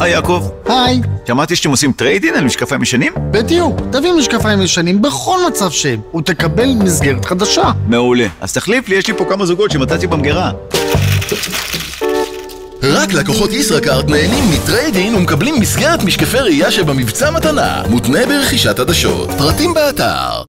היי יעקב, היי, שמעתי שאתם עושים trade-in על משקפיים ישנים? בדיוק, תביא משקפיים ישנים בכל מצב שהם, ותקבל מסגרת חדשה. מעולה. אז תחליף לי, יש לי פה כמה זוגות שמצאתי במגירה. רק לקוחות ישראכרט נהנים מ trade-in ומקבלים מסגרת משקפי ראייה שבמבצע מתנה. מותנה ברכישת עדשות. פרטים באתר.